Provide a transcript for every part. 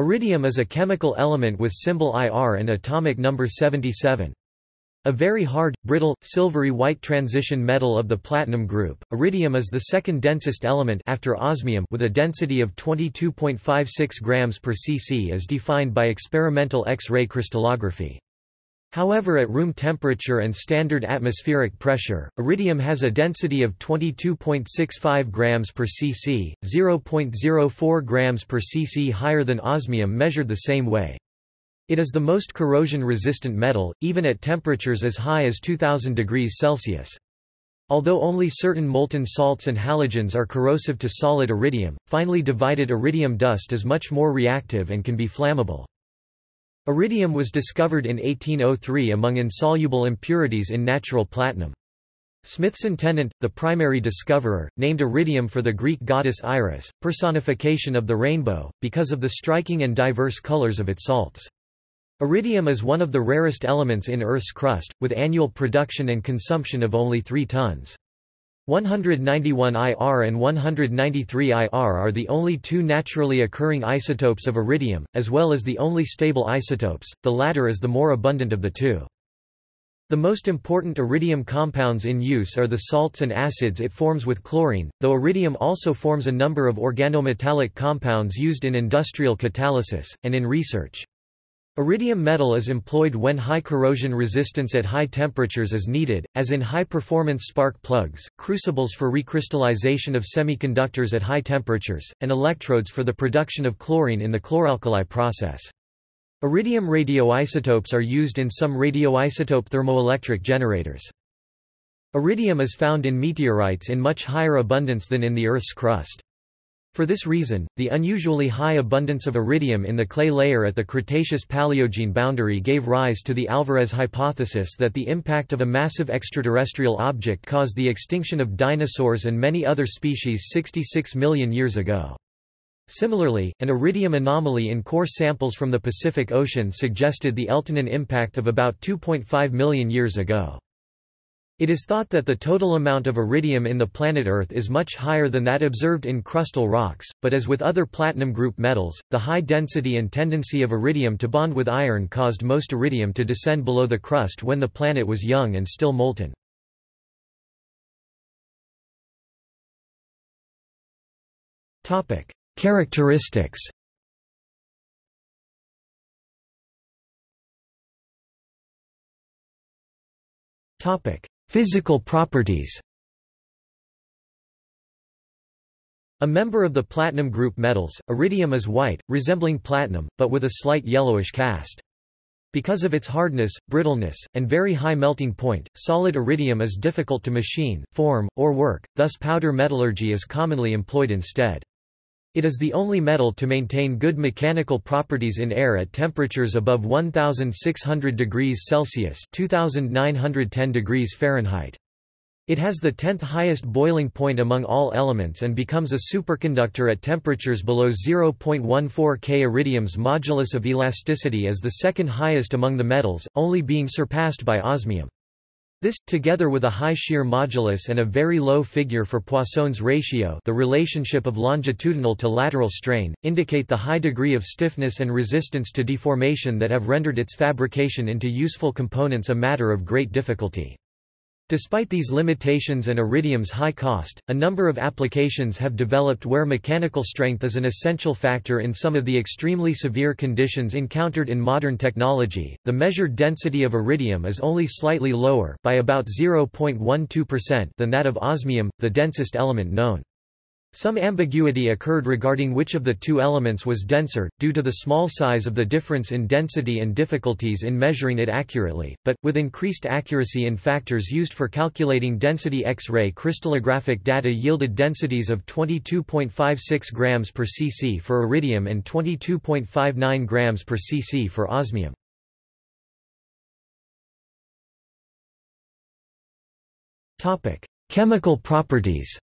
Iridium is a chemical element with symbol Ir and atomic number 77. A very hard, brittle, silvery white transition metal of the platinum group, iridium is the second densest element after osmium with a density of 22.56 grams per cc as defined by experimental X-ray crystallography. However at room temperature and standard atmospheric pressure, iridium has a density of 22.65 grams per cc, 0.04 grams per cc higher than osmium measured the same way. It is the most corrosion-resistant metal, even at temperatures as high as 2000 degrees Celsius. Although only certain molten salts and halogens are corrosive to solid iridium, finely divided iridium dust is much more reactive and can be flammable. Iridium was discovered in 1803 among insoluble impurities in natural platinum. Smithson Tennant, the primary discoverer, named iridium for the Greek goddess Iris, personification of the rainbow, because of the striking and diverse colors of its salts. Iridium is one of the rarest elements in Earth's crust, with annual production and consumption of only 3 tons. 191 IR and 193 IR are the only two naturally occurring isotopes of iridium, as well as the only stable isotopes, the latter is the more abundant of the two. The most important iridium compounds in use are the salts and acids it forms with chlorine, though iridium also forms a number of organometallic compounds used in industrial catalysis, and in research. Iridium metal is employed when high corrosion resistance at high temperatures is needed, as in high-performance spark plugs, crucibles for recrystallization of semiconductors at high temperatures, and electrodes for the production of chlorine in the chloralkali process. Iridium radioisotopes are used in some radioisotope thermoelectric generators. Iridium is found in meteorites in much higher abundance than in the Earth's crust. For this reason, the unusually high abundance of iridium in the clay layer at the Cretaceous-Paleogene boundary gave rise to the Alvarez hypothesis that the impact of a massive extraterrestrial object caused the extinction of dinosaurs and many other species 66 million years ago. Similarly, an iridium anomaly in core samples from the Pacific Ocean suggested the Eltanin impact of about 2.5 million years ago. It is thought that the total amount of iridium in the planet Earth is much higher than that observed in crustal rocks, but as with other platinum group metals, the high density and tendency of iridium to bond with iron caused most iridium to descend below the crust when the planet was young and still molten. Characteristics Topic: Physical properties A member of the platinum group metals, iridium is white, resembling platinum, but with a slight yellowish cast. Because of its hardness, brittleness, and very high melting point, solid iridium is difficult to machine, form, or work, thus powder metallurgy is commonly employed instead. It is the only metal to maintain good mechanical properties in air at temperatures above 1600 degrees Celsius (2910 degrees Fahrenheit). It has the 10th highest boiling point among all elements and becomes a superconductor at temperatures below 0.14 K. Iridium's modulus of elasticity is the second highest among the metals, only being surpassed by osmium. This, together with a high shear modulus and a very low figure for Poisson's ratio the relationship of longitudinal to lateral strain, indicate the high degree of stiffness and resistance to deformation that have rendered its fabrication into useful components a matter of great difficulty. Despite these limitations and iridium's high cost, a number of applications have developed where mechanical strength is an essential factor in some of the extremely severe conditions encountered in modern technology. The measured density of iridium is only slightly lower by about 0.12% than that of osmium, the densest element known. Some ambiguity occurred regarding which of the two elements was denser, due to the small size of the difference in density and difficulties in measuring it accurately, but, with increased accuracy in factors used for calculating density X-ray crystallographic data yielded densities of 22.56 grams per cc for iridium and 22.59 grams per cc for osmium. Chemical properties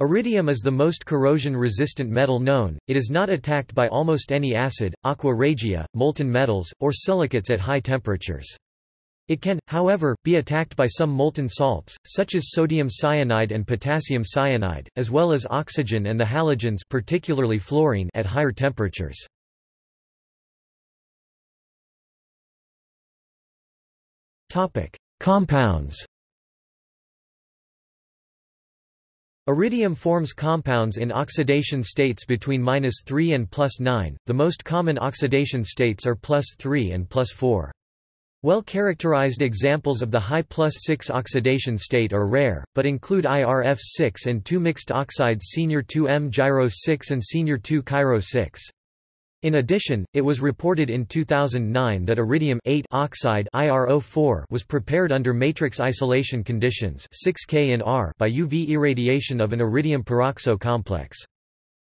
Iridium is the most corrosion-resistant metal known, it is not attacked by almost any acid, aqua regia, molten metals, or silicates at high temperatures. It can, however, be attacked by some molten salts, such as sodium cyanide and potassium cyanide, as well as oxygen and the halogens particularly fluorine at higher temperatures. Compounds Iridium forms compounds in oxidation states between 3 and plus 9, the most common oxidation states are plus 3 and plus 4. Well-characterized examples of the high plus 6 oxidation state are rare, but include IRF6 and 2 mixed oxides senior 2M gyro 6 and senior 2 Cairo 6. In addition, it was reported in 2009 that iridium oxide IRO4 was prepared under matrix isolation conditions 6K in R by UV irradiation of an iridium peroxo complex.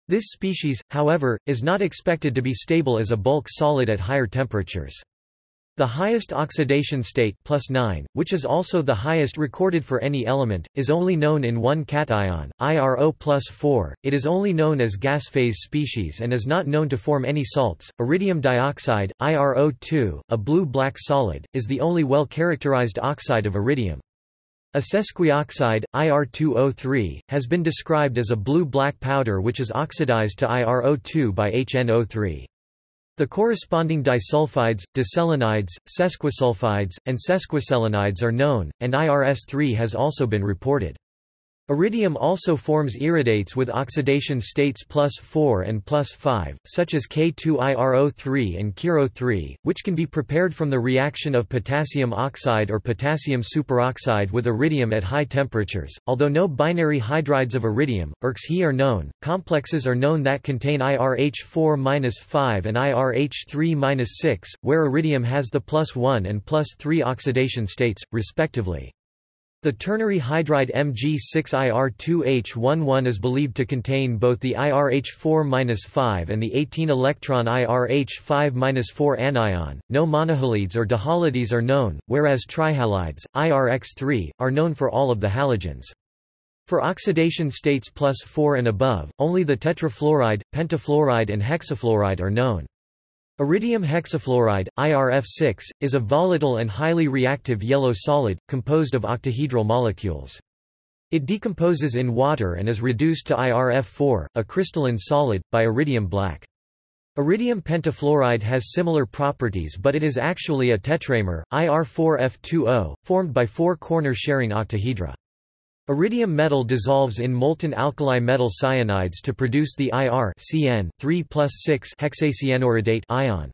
This species, however, is not expected to be stable as a bulk solid at higher temperatures. The highest oxidation state plus 9, which is also the highest recorded for any element, is only known in one cation, IRO plus 4. It is only known as gas phase species and is not known to form any salts. Iridium dioxide, IRO2, a blue-black solid, is the only well-characterized oxide of iridium. A sesquioxide, IR2O3, has been described as a blue-black powder which is oxidized to IRO2 by HNO3. The corresponding disulfides, diselenides, sesquisulfides, and sesquiselenides are known, and IRS3 has also been reported. Iridium also forms iridates with oxidation states plus 4 and plus 5, such as K2IRO3 and KIRO3, which can be prepared from the reaction of potassium oxide or potassium superoxide with iridium at high temperatures. Although no binary hydrides of iridium, IRCs are known, complexes are known that contain IRH4-5 and IRH3-6, where iridium has the plus 1 and plus 3 oxidation states, respectively. The ternary hydride Mg6Ir2H11 is believed to contain both the IRH4-5 and the 18-electron IRH5-4 anion. No monohalides or dihalides are known, whereas trihalides, IRX3, are known for all of the halogens. For oxidation states plus 4 and above, only the tetrafluoride, pentafluoride and hexafluoride are known. Iridium hexafluoride, IRF6, is a volatile and highly reactive yellow solid, composed of octahedral molecules. It decomposes in water and is reduced to IRF4, a crystalline solid, by iridium black. Iridium pentafluoride has similar properties but it is actually a tetramer, IR4F2O, formed by four corner-sharing octahedra. Iridium metal dissolves in molten alkali metal cyanides to produce the IR CN 3 plus 6 hexacyanoiridate ion.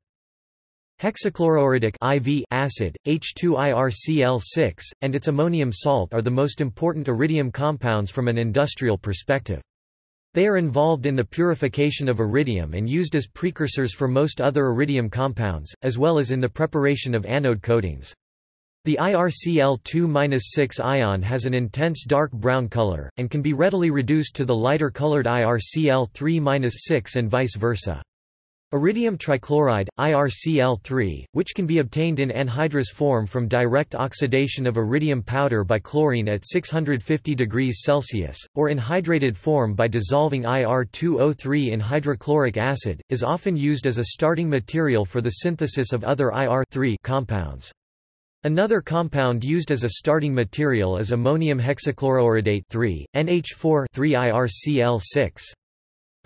Hexachloroiridic IV acid, H2IRCl6, and its ammonium salt are the most important iridium compounds from an industrial perspective. They are involved in the purification of iridium and used as precursors for most other iridium compounds, as well as in the preparation of anode coatings. The IRCl2-6 ion has an intense dark brown color, and can be readily reduced to the lighter colored IRCl3-6 and vice versa. Iridium trichloride, IRCl3, which can be obtained in anhydrous form from direct oxidation of iridium powder by chlorine at 650 degrees Celsius, or in hydrated form by dissolving IR2O3 in hydrochloric acid, is often used as a starting material for the synthesis of other IR compounds. Another compound used as a starting material is ammonium hexachloroiridate 3, NH4 3IRCl6.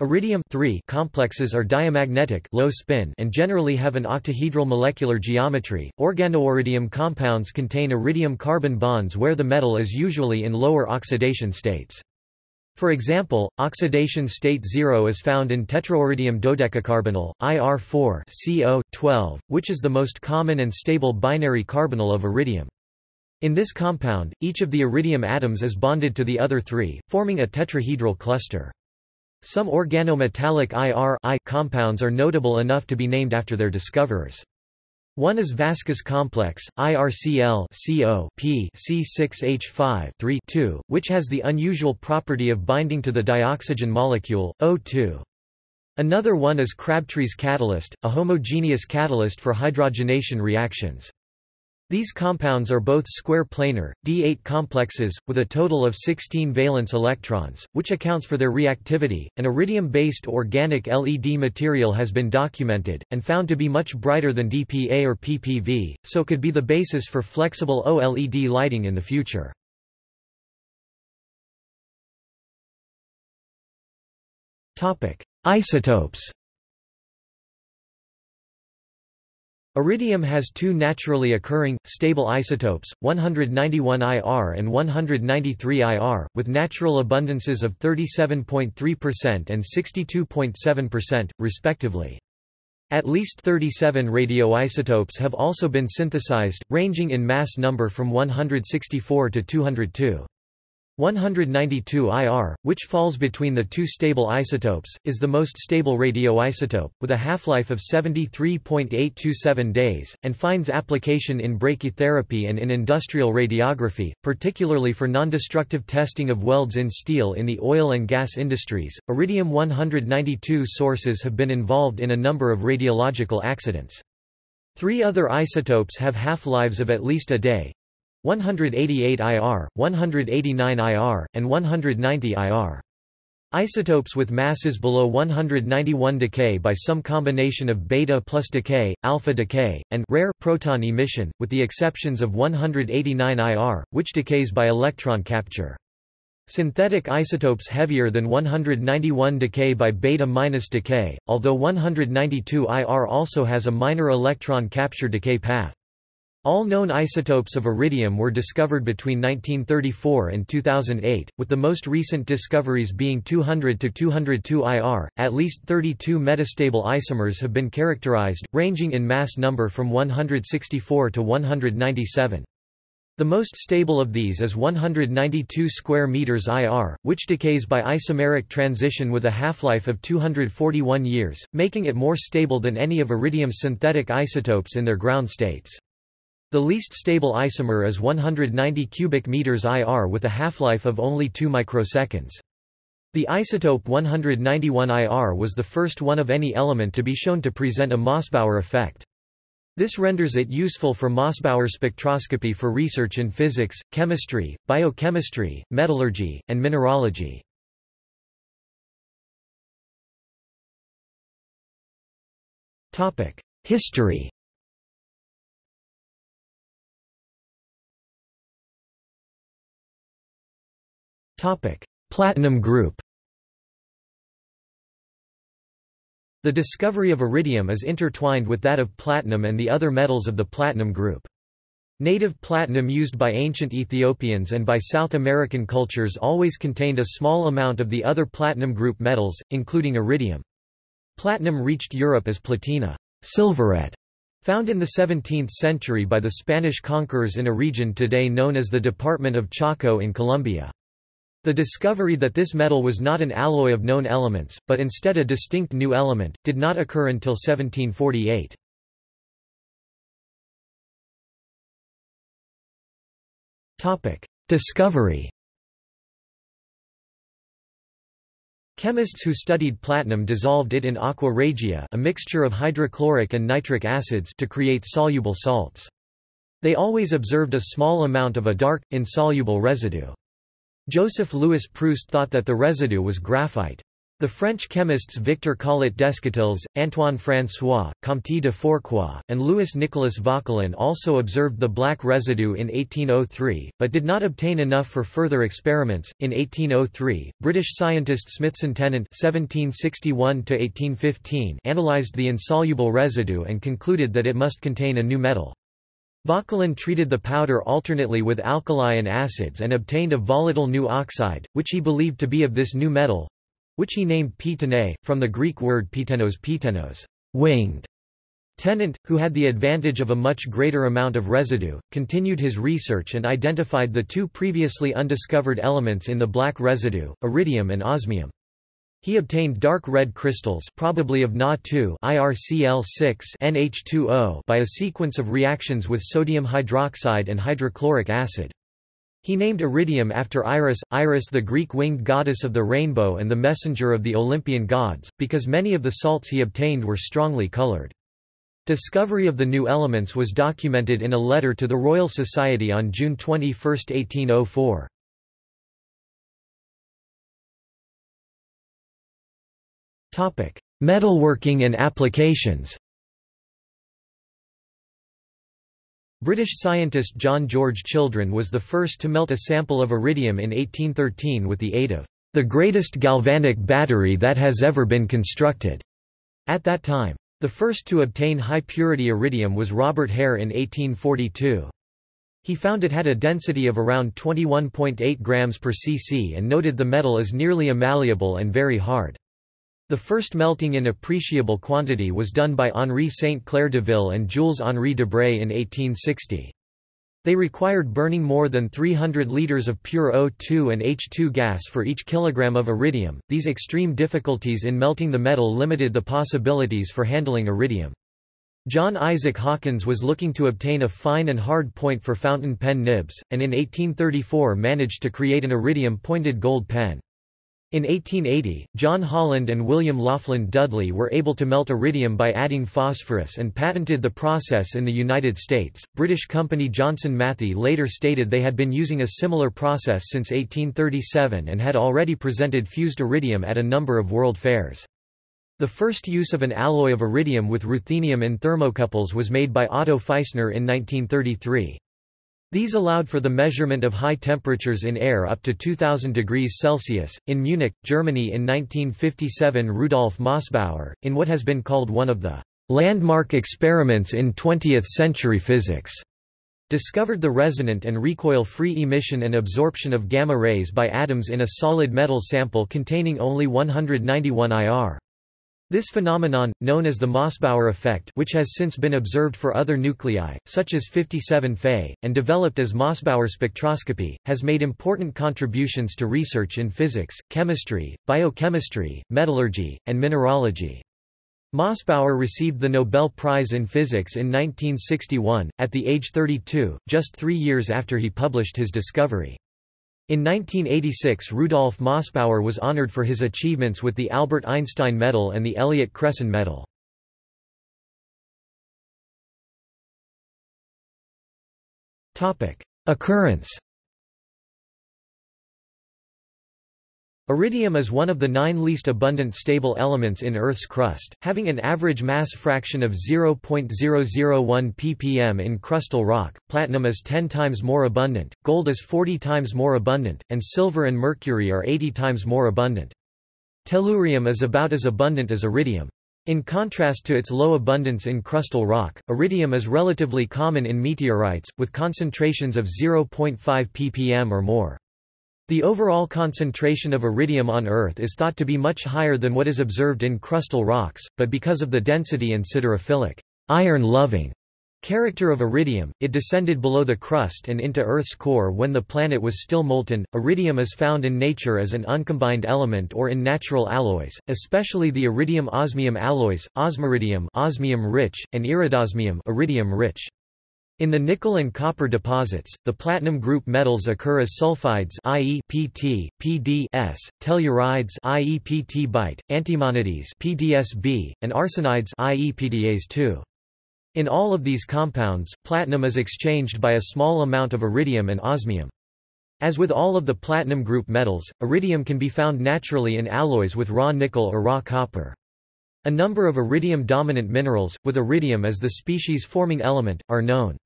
Iridium complexes are diamagnetic low spin and generally have an octahedral molecular geometry. Organoiridium compounds contain iridium carbon bonds where the metal is usually in lower oxidation states. For example, oxidation state 0 is found in tetrairidium dodecacarbonyl, IR4 CO, which is the most common and stable binary carbonyl of iridium. In this compound, each of the iridium atoms is bonded to the other three, forming a tetrahedral cluster. Some organometallic IR compounds are notable enough to be named after their discoverers. One is Vaska's complex, IRCl CO P C6H5 3 2, which has the unusual property of binding to the dioxygen molecule, O2. Another one is Crabtree's catalyst, a homogeneous catalyst for hydrogenation reactions. These compounds are both square planar, D8 complexes, with a total of 16 valence electrons, which accounts for their reactivity. An iridium-based organic LED material has been documented, and found to be much brighter than DPA or PPV, so could be the basis for flexible OLED lighting in the future. Isotopes Iridium has two naturally occurring, stable isotopes, 191 IR and 193 IR, with natural abundances of 37.3% and 62.7%, respectively. At least 37 radioisotopes have also been synthesized, ranging in mass number from 164 to 202. 192 IR, which falls between the two stable isotopes, is the most stable radioisotope, with a half-life of 73.827 days, and finds application in brachytherapy and in industrial radiography, particularly for non-destructive testing of welds in steel in the oil and gas industries. Iridium-192 sources have been involved in a number of radiological accidents. Three other isotopes have half-lives of at least a day, 188 IR, 189 IR, and 190 IR. Isotopes with masses below 191 decay by some combination of beta plus decay, alpha decay, and rare proton emission, with the exceptions of 189 IR, which decays by electron capture. Synthetic isotopes heavier than 191 decay by beta minus decay, although 192 IR also has a minor electron capture decay path. All known isotopes of iridium were discovered between 1934 and 2008, with the most recent discoveries being 200 to 202 IR. At least 32 metastable isomers have been characterized, ranging in mass number from 164 to 197. The most stable of these is 192 square meters IR, which decays by isomeric transition with a half-life of 241 years, making it more stable than any of iridium's synthetic isotopes in their ground states. The least stable isomer is 190 cubic meters IR with a half-life of only 2 microseconds. The isotope 191 IR was the first one of any element to be shown to present a Mossbauer effect. This renders it useful for Mossbauer spectroscopy for research in physics, chemistry, biochemistry, metallurgy, and mineralogy. History Platinum group The discovery of iridium is intertwined with that of platinum and the other metals of the platinum group. Native platinum used by ancient Ethiopians and by South American cultures always contained a small amount of the other platinum group metals, including iridium. Platinum reached Europe as platina silveret, found in the 17th century by the Spanish conquerors in a region today known as the Department of Chocó in Colombia. The discovery that this metal was not an alloy of known elements, but instead a distinct new element, did not occur until 1748. Discovery Chemists who studied platinum dissolved it in aqua regia a mixture of hydrochloric and nitric acids to create soluble salts. They always observed a small amount of a dark, insoluble residue. Joseph Louis Proust thought that the residue was graphite. The French chemists Victor Collet Descotils, Antoine François, Comte de Fourcroy, and Louis-Nicolas Vauquelin also observed the black residue in 1803, but did not obtain enough for further experiments. In 1803, British scientist Smithson Tennant (1761–1815) analyzed the insoluble residue and concluded that it must contain a new metal. Vauquelin treated the powder alternately with alkali and acids and obtained a volatile new oxide, which he believed to be of this new metal—which he named pitene, from the Greek word pitenos pitenos winged". Tennant, who had the advantage of a much greater amount of residue, continued his research and identified the two previously undiscovered elements in the black residue, iridium and osmium. He obtained dark red crystals probably of Na2 IRCl6 NH2O by a sequence of reactions with sodium hydroxide and hydrochloric acid. He named iridium after Iris, Iris the Greek winged goddess of the rainbow and the messenger of the Olympian gods, because many of the salts he obtained were strongly colored. Discovery of the new elements was documented in a letter to the Royal Society on June 21, 1804. Metalworking and applications British scientist John George Children was the first to melt a sample of iridium in 1813 with the aid of the greatest galvanic battery that has ever been constructed. At that time, the first to obtain high-purity iridium was Robert Hare in 1842. He found it had a density of around 21.8 grams per cc and noted the metal as nearly immalleable and very hard. The first melting in appreciable quantity was done by Henri Saint Clair Deville and Jules-Henri Debray in 1860. They required burning more than 300 liters of pure O2 and H2 gas for each kilogram of iridium. These extreme difficulties in melting the metal limited the possibilities for handling iridium. John Isaac Hawkins was looking to obtain a fine and hard point for fountain pen nibs, and in 1834 managed to create an iridium-pointed gold pen. In 1880, John Holland and William Laughlin Dudley were able to melt iridium by adding phosphorus and patented the process in the United States. British company Johnson Matthey later stated they had been using a similar process since 1837 and had already presented fused iridium at a number of world fairs. The first use of an alloy of iridium with ruthenium in thermocouples was made by Otto Feussner in 1933. These allowed for the measurement of high temperatures in air up to 2000 degrees Celsius. In Munich, Germany in 1957, Rudolf Mossbauer, in what has been called one of the landmark experiments in 20th century physics, discovered the resonant and recoil-free emission and absorption of gamma rays by atoms in a solid metal sample containing only 191 IR. This phenomenon, known as the Mossbauer effect which has since been observed for other nuclei, such as 57 Fe, and developed as Mossbauer spectroscopy, has made important contributions to research in physics, chemistry, biochemistry, metallurgy, and mineralogy. Mossbauer received the Nobel Prize in Physics in 1961, at the age 32, just three years after he published his discovery. In 1986 Rudolf Mossbauer was honored for his achievements with the Albert Einstein Medal and the Elliott-Cresson Medal. Occurrence Iridium is one of the nine least abundant stable elements in Earth's crust, having an average mass fraction of 0.001 ppm in crustal rock, platinum is 10 times more abundant, gold is 40 times more abundant, and silver and mercury are 80 times more abundant. Tellurium is about as abundant as iridium. In contrast to its low abundance in crustal rock, iridium is relatively common in meteorites, with concentrations of 0.5 ppm or more. The overall concentration of iridium on Earth is thought to be much higher than what is observed in crustal rocks, but because of the density and siderophilic iron-loving character of iridium, it descended below the crust and into Earth's core when the planet was still molten. Iridium is found in nature as an uncombined element or in natural alloys, especially the iridium-osmium alloys, osmiridium osmium-rich, and iridosmium iridium-rich. In the nickel and copper deposits, the platinum group metals occur as sulfides i.e. Pt, PdS, tellurides i.e. Pt byte, antimonides PdSb, and arsenides i.e. PdAs2. In all of these compounds, platinum is exchanged by a small amount of iridium and osmium. As with all of the platinum group metals, iridium can be found naturally in alloys with raw nickel or raw copper. A number of iridium-dominant minerals, with iridium as the species-forming element, are known.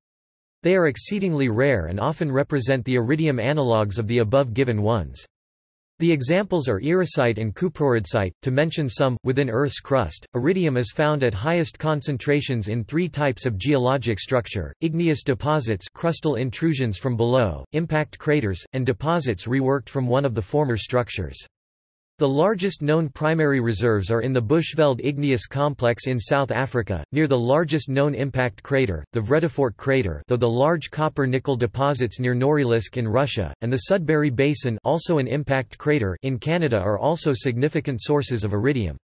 They are exceedingly rare and often represent the iridium analogues of the above given ones. The examples are irarsite and cuproiridsite, to mention some. Within Earth's crust, iridium is found at highest concentrations in three types of geologic structure igneous deposits, crustal intrusions from below, impact craters, and deposits reworked from one of the former structures. The largest known primary reserves are in the Bushveld igneous complex in South Africa, near the largest known impact crater, the Vredefort crater though the large copper-nickel deposits near Norilsk in Russia, and the Sudbury Basin also an impact crater in Canada are also significant sources of iridium.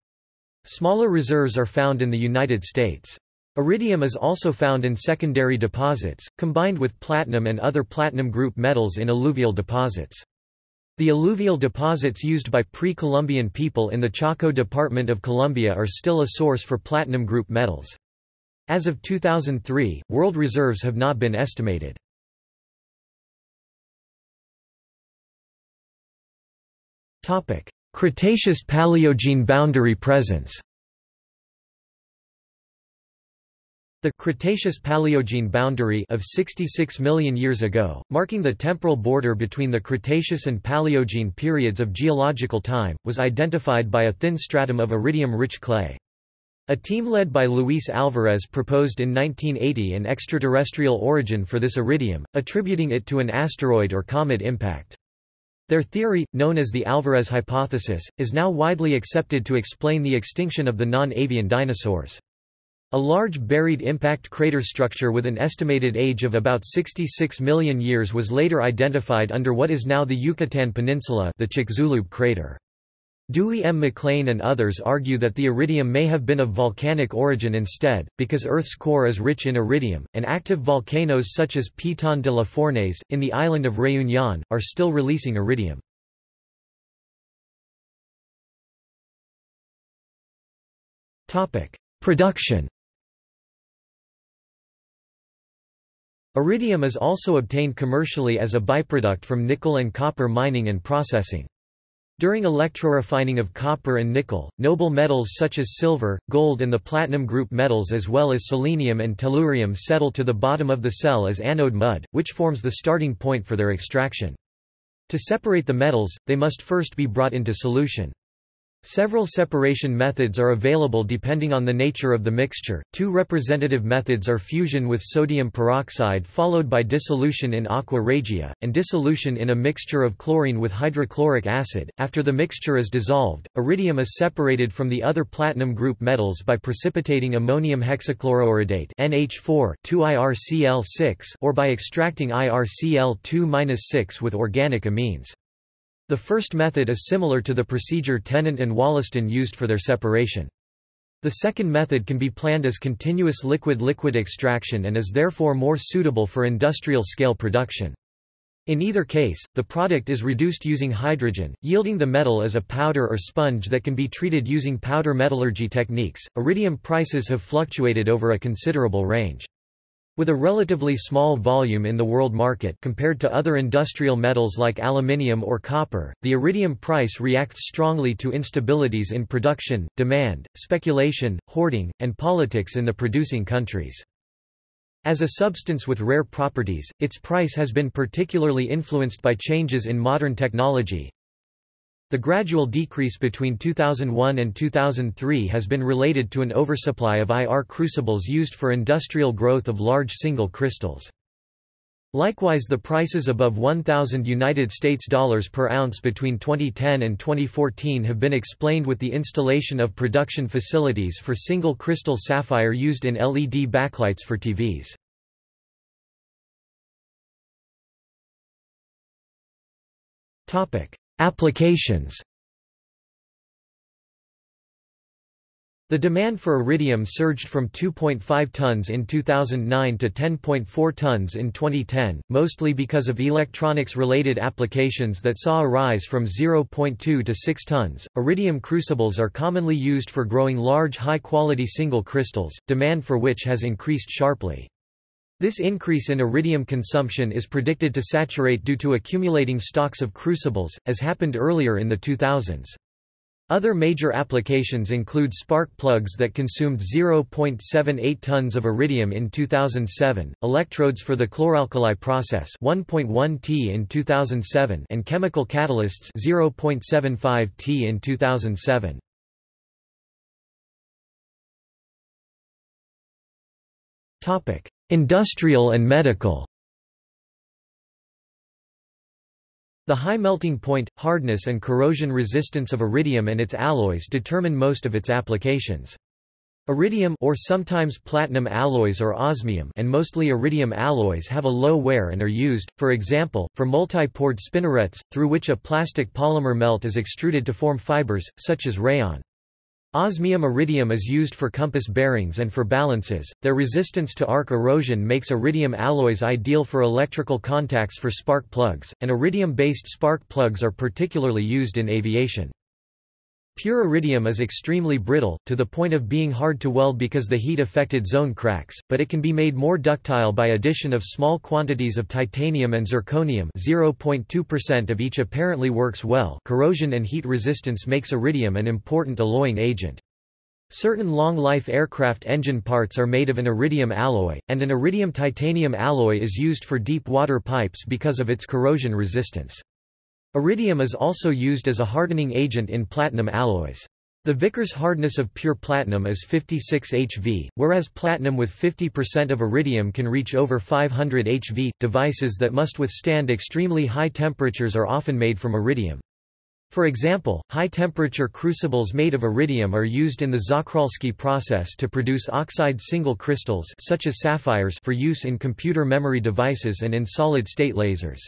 Smaller reserves are found in the United States. Iridium is also found in secondary deposits, combined with platinum and other platinum group metals in alluvial deposits. The alluvial deposits used by pre-Columbian people in the Chocó Department of Colombia are still a source for platinum group metals. As of 2003, world reserves have not been estimated. Cretaceous-Paleogene boundary presence The Cretaceous-Paleogene boundary of 66 million years ago, marking the temporal border between the Cretaceous and Paleogene periods of geological time, was identified by a thin stratum of iridium-rich clay. A team led by Luis Alvarez proposed in 1980 an extraterrestrial origin for this iridium, attributing it to an asteroid or comet impact. Their theory, known as the Alvarez hypothesis, is now widely accepted to explain the extinction of the non-avian dinosaurs. A large buried impact crater structure with an estimated age of about 66 million years was later identified under what is now the Yucatan Peninsula the Chicxulub crater. Dewey M. McLean and others argue that the iridium may have been of volcanic origin instead, because Earth's core is rich in iridium, and active volcanoes such as Piton de la Fournaise, in the island of Réunion, are still releasing iridium. Production Iridium is also obtained commercially as a byproduct from nickel and copper mining and processing. During electrorefining of copper and nickel, noble metals such as silver, gold and the platinum group metals as well as selenium and tellurium settle to the bottom of the cell as anode mud, which forms the starting point for their extraction. To separate the metals, they must first be brought into solution. Several separation methods are available depending on the nature of the mixture. Two representative methods are fusion with sodium peroxide followed by dissolution in aqua regia, and dissolution in a mixture of chlorine with hydrochloric acid. After the mixture is dissolved, iridium is separated from the other platinum group metals by precipitating ammonium hexachloroiridate NH4 2IRCl6 or by extracting IRCl2-6 with organic amines. The first method is similar to the procedure Tennant and Wollaston used for their separation. The second method can be planned as continuous liquid-liquid extraction and is therefore more suitable for industrial-scale production. In either case, the product is reduced using hydrogen, yielding the metal as a powder or sponge that can be treated using powder metallurgy techniques. Iridium prices have fluctuated over a considerable range. With a relatively small volume in the world market compared to other industrial metals like aluminium or copper, the iridium price reacts strongly to instabilities in production, demand, speculation, hoarding, and politics in the producing countries. As a substance with rare properties, its price has been particularly influenced by changes in modern technology, the gradual decrease between 2001 and 2003 has been related to an oversupply of IR crucibles used for industrial growth of large single crystals. Likewise the prices above 1000 United States dollars per ounce between 2010 and 2014 have been explained with the installation of production facilities for single crystal sapphire used in LED backlights for TVs. Topic: Applications The demand for iridium surged from 2.5 tons in 2009 to 10.4 tons in 2010, mostly because of electronics-related applications that saw a rise from 0.2 to 6 tons. Iridium crucibles are commonly used for growing large high-quality single crystals, demand for which has increased sharply. This increase in iridium consumption is predicted to saturate due to accumulating stocks of crucibles, as happened earlier in the 2000s. Other major applications include spark plugs that consumed 0.78 tons of iridium in 2007, electrodes for the chloralkali process 1.1 T in 2007 and chemical catalysts 0.75 T in 2007. Topic: Industrial and medical The high melting point, hardness and corrosion resistance of iridium and its alloys determine most of its applications. Iridium or sometimes platinum alloys or osmium and mostly iridium alloys have a low wear and are used, for example, for multi-pored spinnerets, through which a plastic polymer melt is extruded to form fibers, such as rayon. Osmium iridium is used for compass bearings and for balances. Their resistance to arc erosion makes iridium alloys ideal for electrical contacts for spark plugs, and iridium based spark plugs are particularly used in aviation. Pure iridium is extremely brittle, to the point of being hard to weld because the heat-affected zone cracks, but it can be made more ductile by addition of small quantities of titanium and zirconium 0.2% of each apparently works well corrosion and heat resistance makes iridium an important alloying agent. Certain long-life aircraft engine parts are made of an iridium alloy, and an iridium-titanium alloy is used for deep water pipes because of its corrosion resistance. Iridium is also used as a hardening agent in platinum alloys. The Vickers hardness of pure platinum is 56 HV, whereas platinum with 50% of iridium can reach over 500 HV. Devices that must withstand extremely high temperatures are often made from iridium. For example, high-temperature crucibles made of iridium are used in the Czochralski process to produce oxide single crystals such as sapphires for use in computer memory devices and in solid-state lasers.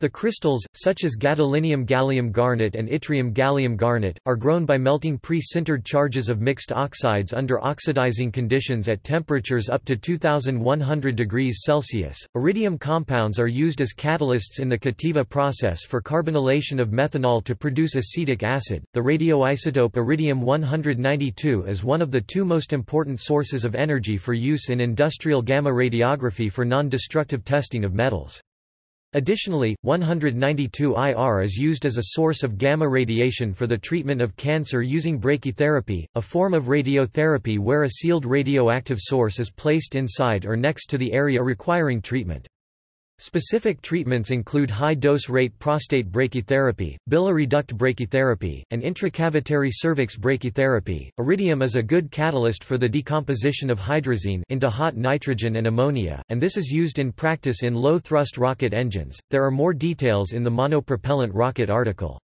The crystals, such as gadolinium gallium garnet and yttrium gallium garnet, are grown by melting pre-sintered charges of mixed oxides under oxidizing conditions at temperatures up to 2100 degrees Celsius. Iridium compounds are used as catalysts in the Cativa process for carbonylation of methanol to produce acetic acid. The radioisotope iridium 192 is one of the two most important sources of energy for use in industrial gamma radiography for non-destructive testing of metals. Additionally, 192 IR is used as a source of gamma radiation for the treatment of cancer using brachytherapy, a form of radiotherapy where a sealed radioactive source is placed inside or next to the area requiring treatment. Specific treatments include high-dose rate prostate brachytherapy, biliary duct brachytherapy, and intracavitary cervix brachytherapy. Iridium is a good catalyst for the decomposition of hydrazine into hot nitrogen and ammonia, and this is used in practice in low-thrust rocket engines. There are more details in the monopropellant rocket article.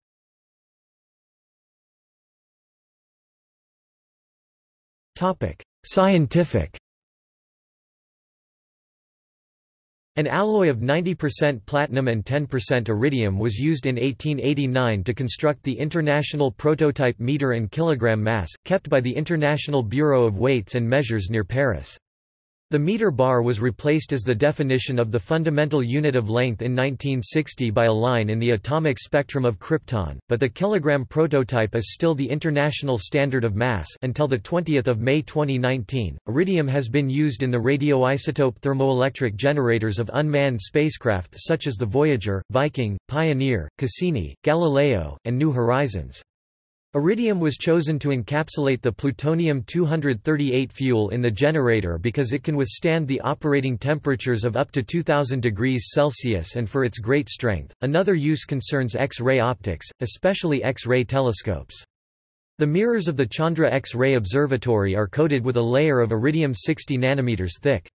Topic: Scientific An alloy of 90% platinum and 10% iridium was used in 1889 to construct the International Prototype Meter and Kilogram Mass, kept by the International Bureau of Weights and Measures near Paris. The meter bar was replaced as the definition of the fundamental unit of length in 1960 by a line in the atomic spectrum of krypton, but the kilogram prototype is still the international standard of mass until the 20th of May 2019. Iridium has been used in the radioisotope thermoelectric generators of unmanned spacecraft such as the Voyager, Viking, Pioneer, Cassini, Galileo, and New Horizons. Iridium was chosen to encapsulate the plutonium-238 fuel in the generator because it can withstand the operating temperatures of up to 2000 degrees Celsius and for its great strength. Another use concerns X-ray optics, especially X-ray telescopes. The mirrors of the Chandra X-ray Observatory are coated with a layer of iridium 60 nanometers thick.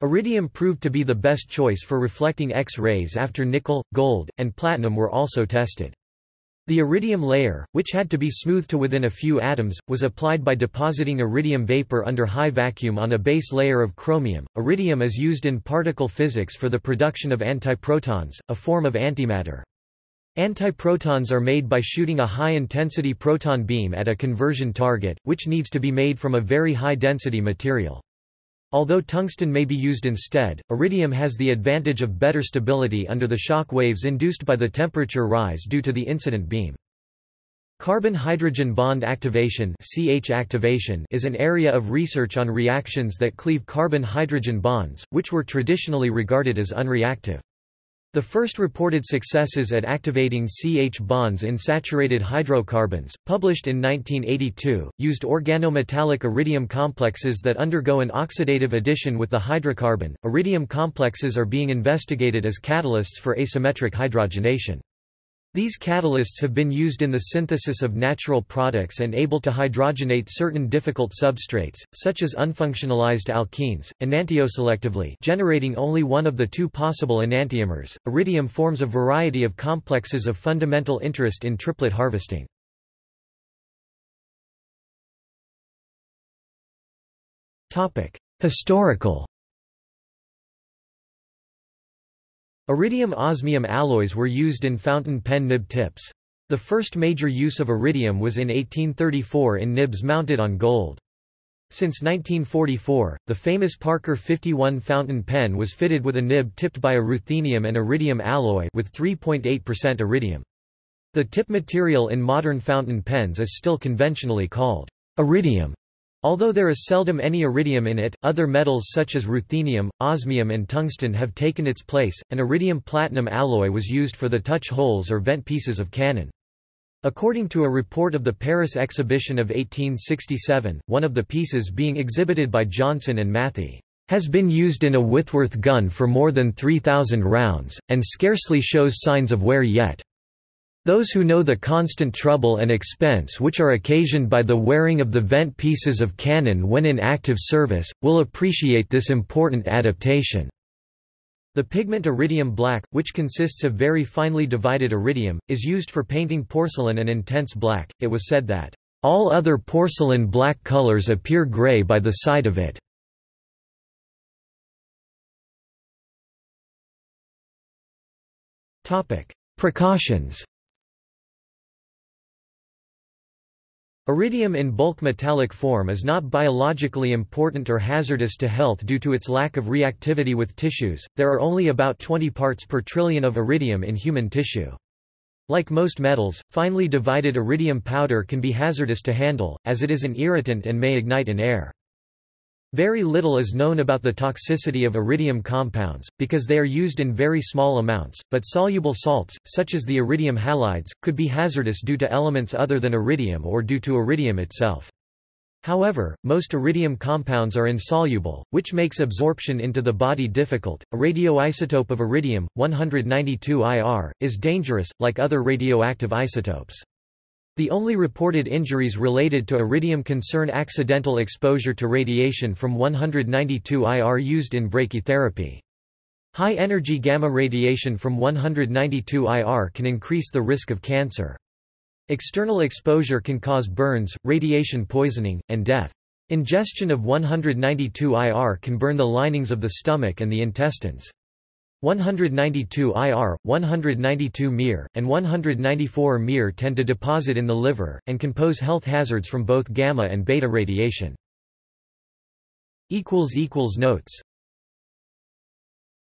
Iridium proved to be the best choice for reflecting X-rays after nickel, gold, and platinum were also tested. The iridium layer, which had to be smoothed to within a few atoms, was applied by depositing iridium vapor under high vacuum on a base layer of chromium. Iridium is used in particle physics for the production of antiprotons, a form of antimatter. Antiprotons are made by shooting a high-intensity proton beam at a conversion target, which needs to be made from a very high-density material. Although tungsten may be used instead, iridium has the advantage of better stability under the shock waves induced by the temperature rise due to the incident beam. Carbon-hydrogen bond activation, CH activation is an area of research on reactions that cleave carbon-hydrogen bonds, which were traditionally regarded as unreactive. The first reported successes at activating CH bonds in saturated hydrocarbons, published in 1982, used organometallic iridium complexes that undergo an oxidative addition with the hydrocarbon. Iridium complexes are being investigated as catalysts for asymmetric hydrogenation. These catalysts have been used in the synthesis of natural products and able to hydrogenate certain difficult substrates, such as unfunctionalized alkenes, enantioselectively generating only one of the two possible enantiomers. Iridium forms a variety of complexes of fundamental interest in triplet harvesting. Historical Iridium-osmium alloys were used in fountain pen nib tips. The first major use of iridium was in 1834 in nibs mounted on gold. Since 1944, the famous Parker 51 fountain pen was fitted with a nib tipped by a ruthenium and iridium alloy with 3.8% iridium. The tip material in modern fountain pens is still conventionally called iridium. Although there is seldom any iridium in it, other metals such as ruthenium, osmium and tungsten have taken its place. An iridium-platinum alloy was used for the touch holes or vent pieces of cannon. According to a report of the Paris exhibition of 1867, one of the pieces being exhibited by Johnson and Matthey has been used in a Whitworth gun for more than 3,000 rounds, and scarcely shows signs of wear yet. Those who know the constant trouble and expense which are occasioned by the wearing of the vent pieces of cannon when in active service, will appreciate this important adaptation. The pigment iridium black, which consists of very finely divided iridium, is used for painting porcelain an intense black. It was said that, all other porcelain black colors appear gray by the side of it. Precautions Iridium in bulk metallic form is not biologically important or hazardous to health due to its lack of reactivity with tissues, there are only about 20 parts per trillion of iridium in human tissue. Like most metals, finely divided iridium powder can be hazardous to handle, as it is an irritant and may ignite in air. Very little is known about the toxicity of iridium compounds, because they are used in very small amounts, but soluble salts, such as the iridium halides, could be hazardous due to elements other than iridium or due to iridium itself. However, most iridium compounds are insoluble, which makes absorption into the body difficult. A radioisotope of iridium, 192 Ir, is dangerous, like other radioactive isotopes. The only reported injuries related to iridium concern accidental exposure to radiation from 192 IR used in brachytherapy. High-energy gamma radiation from 192 IR can increase the risk of cancer. External exposure can cause burns, radiation poisoning, and death. Ingestion of 192 IR can burn the linings of the stomach and the intestines. 192 IR, 192 Mir, and 194 Mir tend to deposit in the liver, and can pose health hazards from both gamma and beta radiation. Notes